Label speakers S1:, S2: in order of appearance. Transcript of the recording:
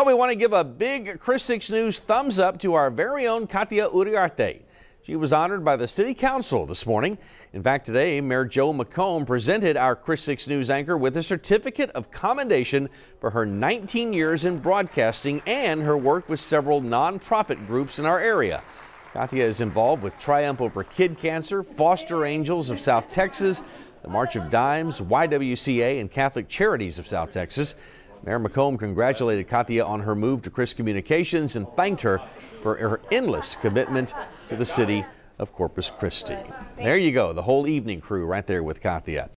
S1: Well, we want to give a big KRIS 6 News thumbs up to our very own Katia Uriarte. She was honored by the City Council this morning. In fact, today, Mayor Joe McComb presented our KRIS 6 News anchor with a certificate of commendation for her 19 years in broadcasting and her work with several nonprofit groups in our area. Katia is involved with Triumph Over Kid Cancer, Foster Angels of South Texas, the March of Dimes, YWCA, and Catholic Charities of South Texas. Mayor McComb congratulated Katia on her move to Chris Communications and thanked her for her endless commitment to the city of Corpus Christi. There you go, the whole evening crew right there with Katia.